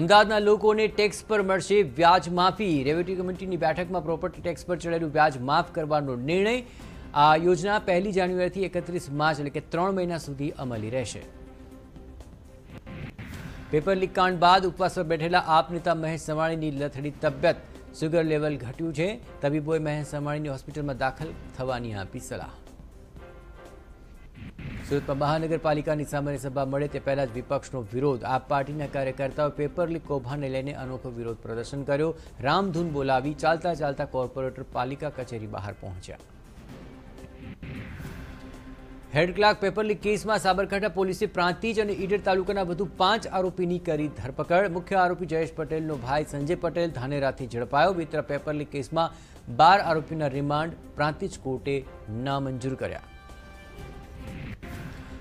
અમદાવાદના લોકોને ટેક્સ પર મળશે વ્યાજ માફી. રેવન્યુ કમિટીની બેઠકમાં પ્રોપર્ટી ટેક્સ પર ચડેલું વ્યાજ માફ કરવાનો નિર્ણય આ યોજના પહેલી જાન્યુઆરીથી એકત્રીસ માર્ચ એટલે કે ત્રણ મહિના સુધી અમલી રહેશે. પેપર લીક કાંડ બાદ ઉપવાસ પર બેઠેલા આપ નેતા મહેશ સવાણીની લથડી તબિયત સુગર લેવલ ઘટ્યું છે. તબીબોએ મહેશ સવાણીની હોસ્પિટલમાં દાખલ થવાની આપી સલાહ. સુરતમાં મહાનગરપાલિકાની સામાન્ય સભા મળે તે પહેલા જ વિપક્ષનો વિરોધ. આ પાર્ટીના કાર્યકર્તાઓ પેપર લીક કૌભાંડને લઈને અનોખો વિરોધ પ્રદર્શન કર્યો. રામધૂન બોલાવી ચાલતા ચાલતા કોર્પોરેટર પાલિકા કચેરી બહાર પહોંચ્યા. હેડ ક્લાર્ક પેપર લીક કેસમાં સાબરકાંઠા પોલીસે પ્રાંતિજ અને ઈડર તાલુકાના વધુ પાંચ આરોપીની કરી ધરપકડ. મુખ્ય આરોપી જયેશ પટેલનો ભાઈ સંજય પટેલ ધાનેરાથી ઝડપાયો. મિત્ર પેપર લીક કેસમાં બાર આરોપીના રિમાન્ડ પ્રાંતિજ કોર્ટે નામંજૂર કર્યા.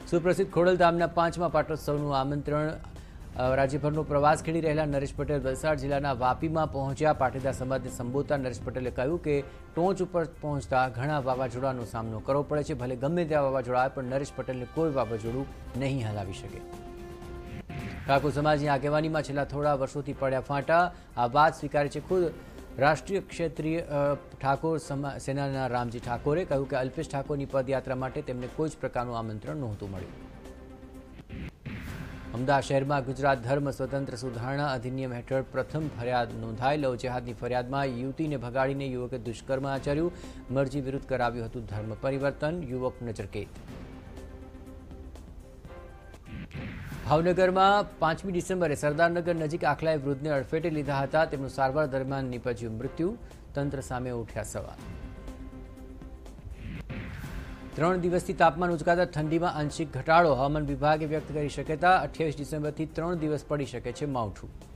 સુપ્રસિદ્ધ ખોડલધામના પાંચમા પાટોત્સવનું આમંત્રણ રાજ્યભરનો પ્રવાસ ખેડી રહેલા નરેશ પટેલ વલસાડ જિલ્લાના વાપીમાં પહોંચ્યા. પાટીદાર સમાજને સંબોધતા નરેશ પટેલે કહ્યું કે, ટોચ ઉપર પહોંચતા ઘણા વાવાઝોડાનો સામનો કરવો પડે છે. ભલે ગમે ત્યાં વાવાઝોડા આવે, પણ નરેશ પટેલને કોઈ વાવાઝોડું નહીં હલાવી શકે. ઠાકોર સમાજની આગેવાનીમાં છેલ્લા થોડા વર્ષોથી પડ્યા ફાંટા. આ વાત સ્વીકારે છે ખુદ રાષ્ટ્રીય ક્ષેત્રીય ઠાકોર સેનાના રામજી ઠાકોરે કહ્યું કે અલ્પેશ ઠાકોરની પદયાત્રા માટે તેમને કોઈ જ પ્રકારનું આમંત્રણ નહોતું મળ્યું. અમદાવાદ શહેરમાં ગુજરાત ધર્મ સ્વતંત્ર સુધારણા અધિનિયમ હેઠળ પ્રથમ ફરિયાદ નોંધાઈ જેહાદની ફરિયાદમાં યુવતીને ભગાડીને યુવકે દુષ્કર્મ આચર્યું, મરજી વિરુદ્ધ કરાવ્યું હતું ધર્મ પરિવર્તન, યુવક નજરકેદ. ભાવનગરમાં પાંચમી ડિસેમ્બરે સરદારનગર નજીક આખલાએ વૃદ્ધને અડફેટે લીધા હતા. તેમનું સારવાર દરમિયાન નીપજ્યું મૃત્યુ. તંત્ર સામે ઉઠ્યા સવાલ. ત્રણ દિવસથી તાપમાન ઉચકાતા ઠંડીમાં આંશિક ઘટાડો હવામાન વિભાગે વ્યક્ત કરી શક્યતા અઠ્યાવીસ ડિસેમ્બરથી ત્રણ દિવસ પડી શકે છે માવઠું.